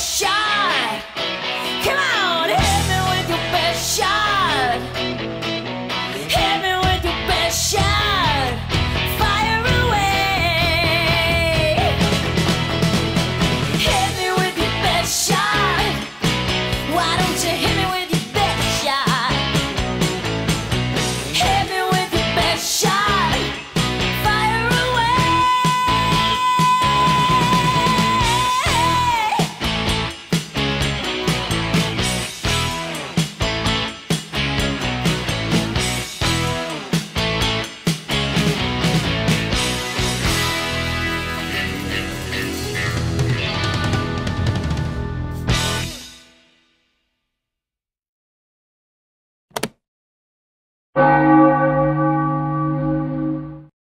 shot.